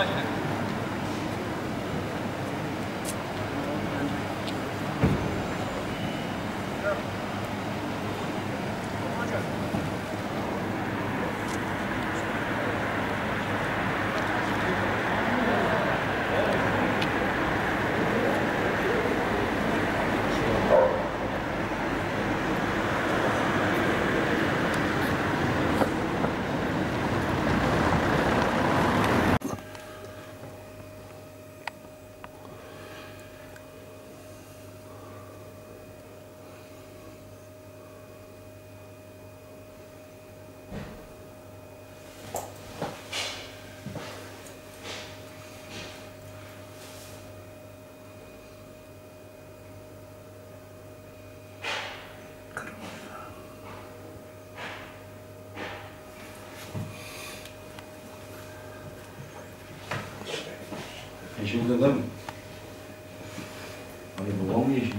사실은. Yeşilde değil mi? Hani babam mı yeşilde?